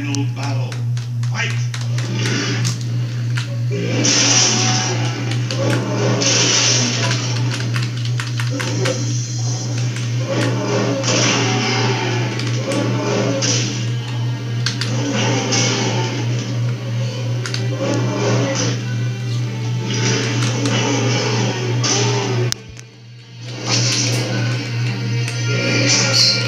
final battle. Fight! Jesus.